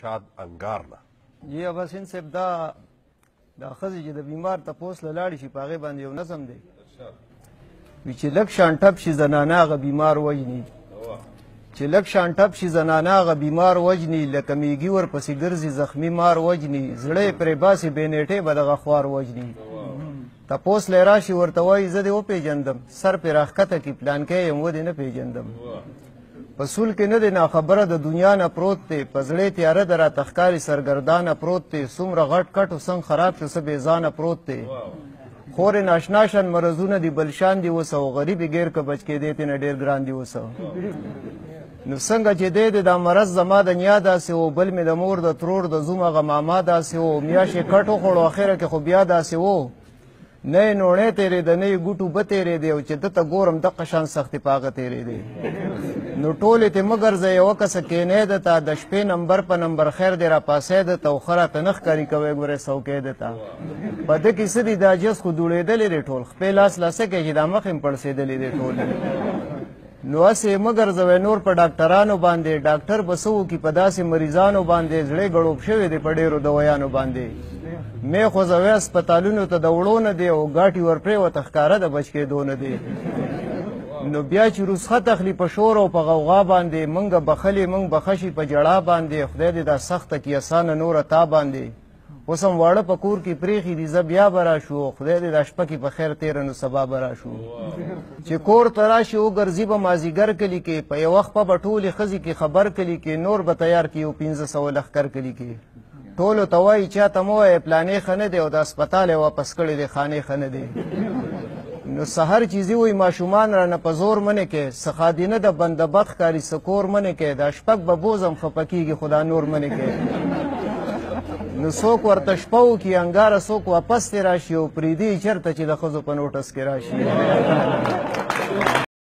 شاد انګار نه جی اباسین صاحب دا دا خزی چې د بیمار ته پوس لاړ شي پاغه باندې یو نظم دی وی چې لک شان ټپ شي زنانه غ بیمار وجنی چې لک شان ټپ شي زنانه غ بیمار وجنی لکه میګي ور پسې ګرځي زخمی مار وجنی زړه پرې باسي بینټه بدغه خوار وجنی تپوس له راشي ورته وایي زه دې وپېژندم سر پرې راښکته کړي پلانکی یم ودې نه پېژندم په سول کې نه دی ناخبره د دنیا نه پروت دی په زړې تیاره د راته ښکاري سرګردانه پروت دی څومره غټ کټ او څنګ خراب شو څه بېځانه پروت دی خورې ناشنا شان مرضونه دي بلشان دي اوسه او غریبې ګیر که بچ کېدی تېنه ډېر ګران دي اوسه نو څنګه چې دی دی دا مرض زما د نیا داسې و بل مې د مور د ترور د زوم هغه ماما داسې و میاشت یې کټ وخوړو اخره کې خو بیا داسې و نه یې نوڼی تېرېده نه یې ګوټو به تېرېدی او چې ده ته ګورم دقه شان سختې په هغه تېرېدی نو ټولې تې مه ګرځه یوه کسه کېنی ده ته د شپې نمبر په نمبر خیر دی راپاسی ده ته او ښه راته نه ښکاري کوی ګورې څوکی ده ته په ده کې څه دي دا جز خو دوړېدلی دی ټول خپې لاس لاسه کوي چې دا مخ یې پړسېدلی دی ټول نو هسې مه ګرځوئ نور په ډاکټرانو باندې ډاکټر به څه وکړي په داسې مریضانو باندې زړه ګړوب شوی دی په ډېرو دویانو باندې مې خوځوی هسپتالونو ته د وړو نه دی او ګاټي ورپرېوته ښکاره د بچ کېدو نه دی نو بیا چې رسخت اخلي په شور او په غوغا باندې مونږ بخلې مونږ بخشي په جړا باندې خدای دې دا سخته کې اسانه نوره تا باندې اوس هم واړه په کور کې پرېښي دي زه بیا به راشو خدای دې دا شپه کې په خیر تېره نو سبا به راشو چې کور ته راشي وګرځي به مازیګر کلي کې په یوه خپه به ټولې ښځې کې خبر کلي کې نور به تیار کې یو پنځه سوه لښکر کلي کې ټولو ته وایي چا ته مه وایې پلانې ښه نه دی او د هسپتال یې واپس کړی دی خانې ښه نه دی نو سهر چی زی وی ماشومان رانه په زور منې کې سخادینه د بنده بد ښکاری سکور منې کې دا شپږ به بوزم خپه کیږي خو دا نور منې کې نو څوک ورته شپه وکړي انګاره څوک واپس ترې راشي او پرېږدي یې چېرته چې د ښځو په نوټس کې راشي